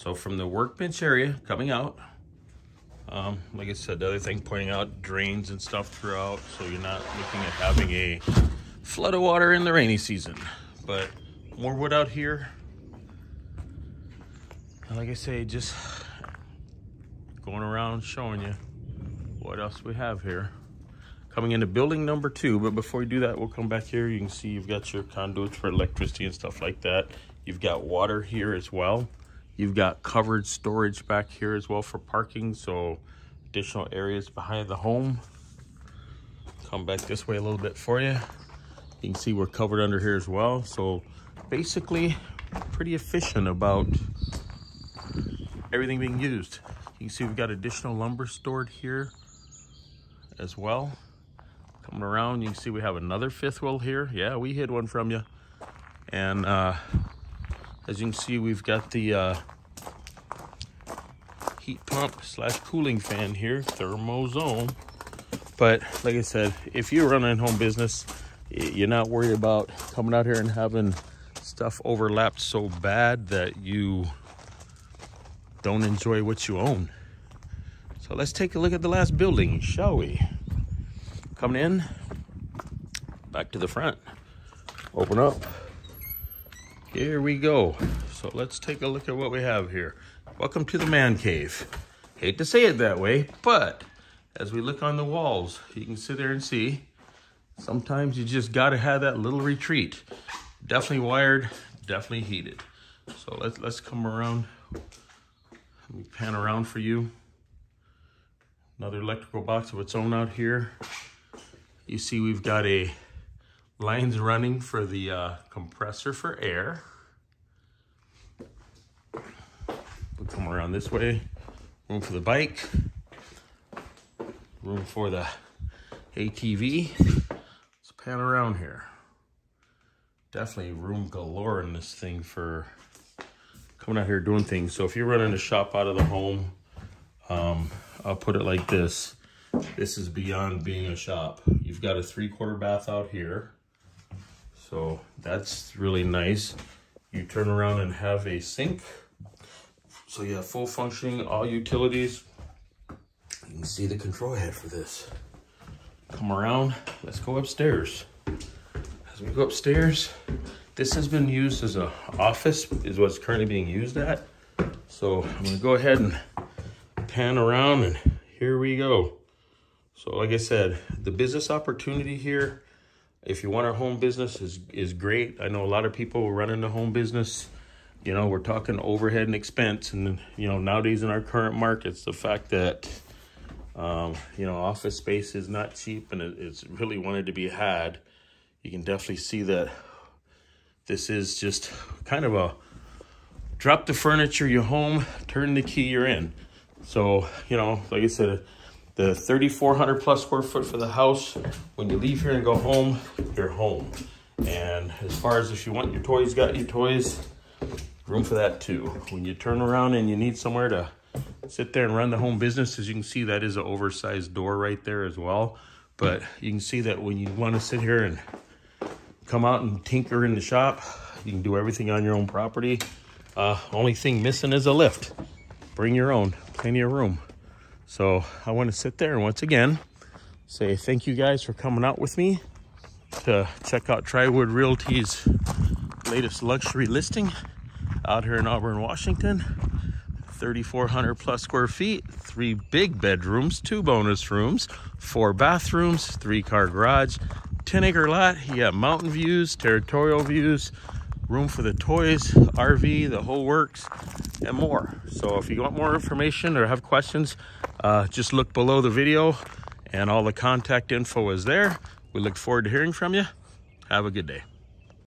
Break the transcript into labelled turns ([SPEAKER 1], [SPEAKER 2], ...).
[SPEAKER 1] So from the workbench area coming out, um, like I said, the other thing pointing out drains and stuff throughout, so you're not looking at having a flood of water in the rainy season. But more wood out here. And like I say, just going around showing you what else we have here. Coming into building number two, but before we do that, we'll come back here. You can see you've got your conduits for electricity and stuff like that. You've got water here as well. You've got covered storage back here as well for parking, so additional areas behind the home. Come back this way a little bit for you. You can see we're covered under here as well. So basically pretty efficient about everything being used. You can see we've got additional lumber stored here as well. Coming around, you can see we have another fifth wheel here. Yeah, we hid one from you. And uh, as you can see, we've got the uh, heat pump slash cooling fan here, Thermozone. But like I said, if you're running home business, you're not worried about coming out here and having stuff overlapped so bad that you don't enjoy what you own. So let's take a look at the last building, shall we? Coming in, back to the front, open up. Here we go. So let's take a look at what we have here. Welcome to the man cave. Hate to say it that way, but as we look on the walls, you can sit there and see sometimes you just got to have that little retreat. Definitely wired, definitely heated. So let's, let's come around. Let me pan around for you. Another electrical box of its own out here. You see we've got a lines running for the uh, compressor for air. We'll come around this way. Room for the bike. Room for the ATV Let's pan around here. Definitely room galore in this thing for coming out here doing things. So if you're running a shop out of the home, um, I'll put it like this. This is beyond being a shop. You've got a three quarter bath out here. So that's really nice. You turn around and have a sink. So you have full functioning, all utilities. You can see the control head for this come around. Let's go upstairs. As we go upstairs, this has been used as a office, is what's currently being used at. So I'm gonna go ahead and pan around and here we go. So like I said, the business opportunity here, if you want a home business is, is great. I know a lot of people running the home business, you know, we're talking overhead and expense. And, you know, nowadays in our current markets, the fact that um, you know, office space is not cheap and it, it's really wanted to be had. You can definitely see that this is just kind of a drop the furniture, you're home, turn the key, you're in. So, you know, like I said, the 3,400 plus square foot for the house, when you leave here and go home, you're home. And as far as if you want your toys, got your toys, room for that too. When you turn around and you need somewhere to sit there and run the home business. As you can see, that is an oversized door right there as well. But you can see that when you want to sit here and come out and tinker in the shop, you can do everything on your own property. Uh, only thing missing is a lift. Bring your own, plenty of room. So I want to sit there and once again, say thank you guys for coming out with me to check out Triwood Realty's latest luxury listing out here in Auburn, Washington. 3,400 plus square feet, three big bedrooms, two bonus rooms, four bathrooms, three car garage, 10 acre lot. You got mountain views, territorial views, room for the toys, RV, the whole works, and more. So if you want more information or have questions, uh, just look below the video and all the contact info is there. We look forward to hearing from you. Have a good day.